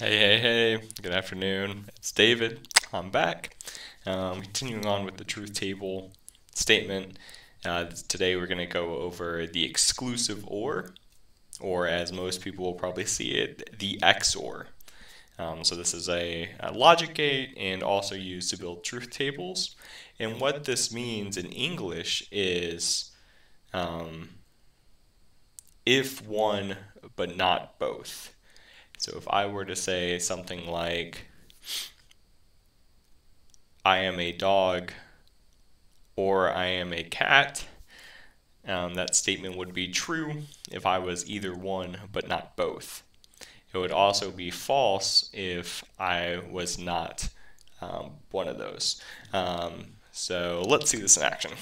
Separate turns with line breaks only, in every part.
Hey, hey, hey, good afternoon. It's David. I'm back. Um, continuing on with the truth table statement. Uh, today we're going to go over the exclusive OR, or as most people will probably see it, the XOR. Um, so this is a, a, logic gate and also used to build truth tables. And what this means in English is um, if one but not both. So if I were to say something like, I am a dog or I am a cat, um, that statement would be true if I was either one but not both. It would also be false if I was not um, one of those. Um, so let's see this in action.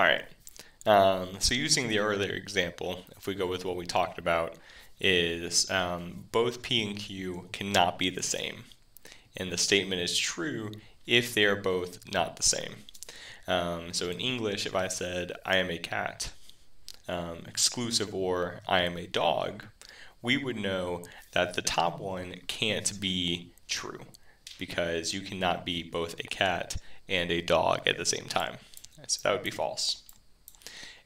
All right. Um, so using the earlier example, if we go with what we talked about, is um, both P and Q cannot be the same. And the statement is true if they are both not the same. Um, so in English, if I said, I am a cat, um, exclusive or I am a dog, we would know that the top one can't be true because you cannot be both a cat and a dog at the same time. So that would be false.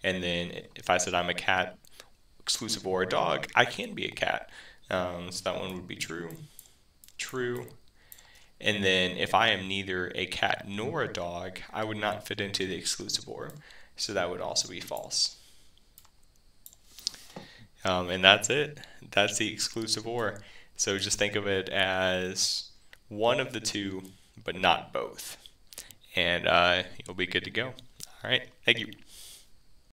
And then if I said I'm a cat, exclusive or a dog, I can be a cat. Um, so that one would be true. True. And then if I am neither a cat nor a dog, I would not fit into the exclusive or. So that would also be false. Um, and that's it. That's the exclusive or. So just think of it as one of the two, but not both and uh, you'll be good to go. All right. Thank you.